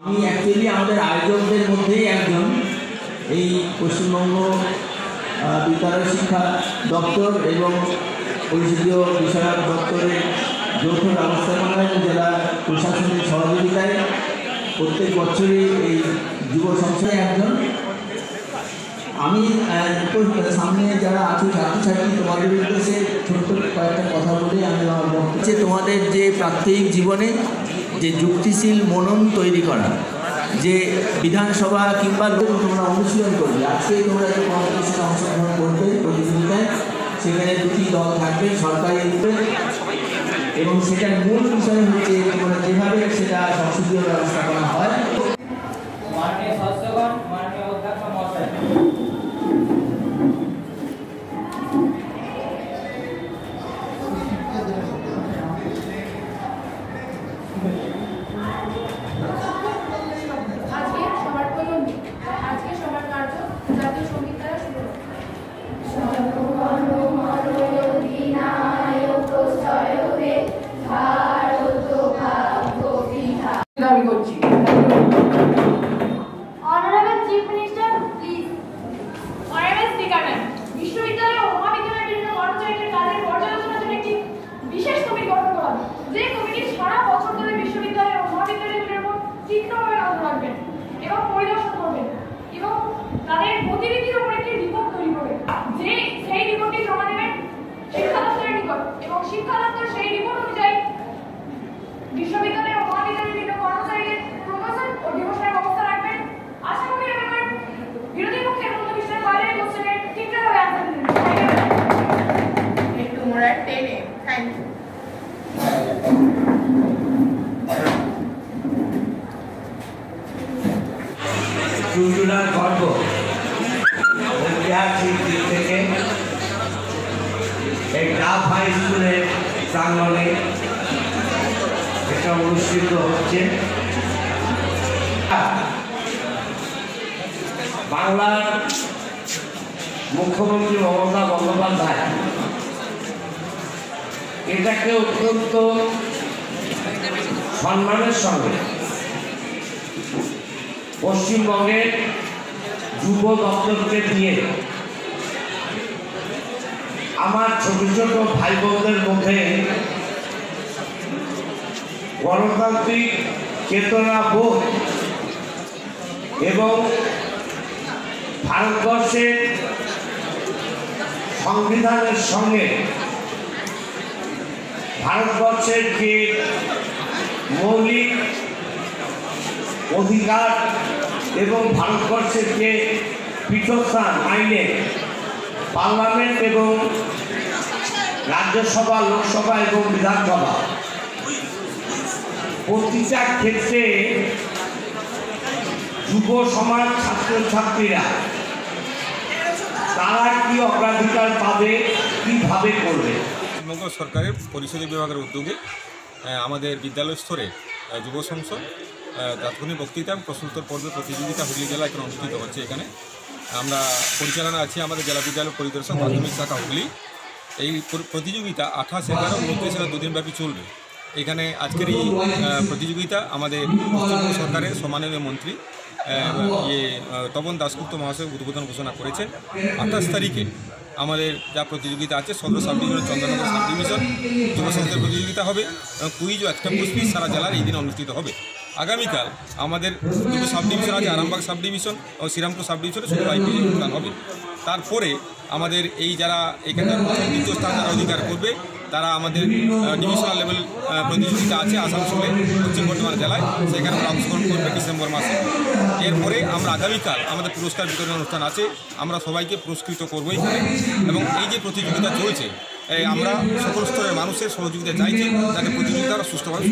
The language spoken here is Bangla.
আমি অ্যাকচুয়ালি আমাদের আয়োজকদের মধ্যেই একজন, এই পশ্চিমবঙ্গ বিদ্যালয় শিক্ষা দপ্তর এবং পরিষদীয় বিষয়ক দপ্তরের যৌথ ব্যবস্থাপনায় জেলা প্রশাসনের সহযোগিতায় প্রত্যেক বছরই এই যুব সংসদে একজন। আমি সামনে যারা আছো, ছাত্রছাত্রী, তোমাদের উদ্দেশ্যে ছোট্ট কয়েকটা কথা বলে, আমি আমার বক্তব্য তোমাদের যে প্রাত্যহিক জীবনে যে যুক্তিশীল মনন তৈরি করা, যে বিধানসভা কিংবা লোক তোমরা অনুশীলন করবে। আজকে তোমরা যে কম্পিটিশনে অংশগ্রহণ করবে প্রতিযোগিতায়, সেখানে দুটি দল থাকবে, সরকারি এবং সেটার মূল বিষয় হচ্ছে যে কমিটি সারা বছর ধরে বিশ্ববিদ্যালয় ও মহাবিদ্যালয়গুলির উপর তীক্ষ্ণভাবে নজর রাখবেন এবং চুলচুলার গর্ব। ঐতিহাসিক দিক থেকে এই ডাফ হাই স্কুলের প্রাঙ্গণে এটা অনুষ্ঠিত হচ্ছে। বাংলার মুখ্যমন্ত্রী মমতা বন্দ্যোপাধ্যায়, এটাকে অত্যন্ত সম্মানের সঙ্গে পশ্চিমবঙ্গের যুব দপ্তরকে দিয়ে আমার ছোট ছোট ভাই বোনদের মধ্যে গণতান্ত্রিক চেতনা বোধ এবং ভারতবর্ষের সংবিধানের সঙ্গে ভারতবর্ষের যে মৌলিক অধিকার এবং ভারতবর্ষের যে পীঠস্থান, আইনে পার্লামেন্ট এবং রাজ্যসভা, লোকসভা এবং বিধানসভা, প্রতিটা ক্ষেত্রে যুব সমাজ ছাত্রছাত্রীরা, তারা কি অগ্রাধিকার পাবে, কীভাবে করবে? পশ্চিমবঙ্গ সরকারের পরিষদীয় বিভাগের উদ্যোগে আমাদের বিদ্যালয় স্তরে যুব সংসদ তাৎক্ষণিক বক্তৃতা এবং প্রশ্নোত্তর পর্বের প্রতিযোগিতা হুগলি জেলা এখন অনুষ্ঠিত হচ্ছে এখানে। আমরা পরিচালনা আছি আমাদের জেলা বিদ্যালয় পরিদর্শক মাধ্যমিক শাখা হুগলি। এই প্রতিযোগিতা আঠাশ এগারো উনত্রিশ দুদিন ব্যাপী চলবে। এখানে আজকের এই প্রতিযোগিতা আমাদের পশ্চিমবঙ্গ সরকারের সম্মানীয় মন্ত্রী ইয়ে তপন দাসগুপ্ত মহাশয় উদ্বোধন ঘোষণা করেছেন। আঠাশ তারিখে আমাদের যা প্রতিযোগিতা আছে সদর sub division Chandannagar sub division যুব সংসদের প্রতিযোগিতা হবে এবং কুইজ ও একটা পুষ্পি সারা জেলার এই দিন অনুষ্ঠিত হবে। আগামীকাল আমাদের দুটো সাব ডিভিশন আছে, আরামবাগ সাব ডিভিশন ও শ্রীরামপুর সাব ডিভিশনে শুধু আইপিএল অনুষ্ঠান হবে। তারপরে আমাদের এই যারা এখানে প্রথম দ্বিতীয় স্থান যারা অধিকার করবে, তারা আমাদের ডিভিশনাল লেভেল প্রতিযোগিতা আছে আসানসোলে, পশ্চিম বর্ধমান জেলায়। সেখানে আমরা অংশগ্রহণ করবে ডিসেম্বর মাসে। এরপরে আমরা আগামীকাল আমাদের পুরস্কার বিতরণ অনুষ্ঠান আছে। আমরা সবাইকে পুরস্কৃত করব এখানে। এবং এই যে প্রতিযোগিতা চলছে আমরা সকল স্তরের মানুষের সহযোগিতা চাইছি, যাতে প্রতিযোগিতা সুস্থভাবে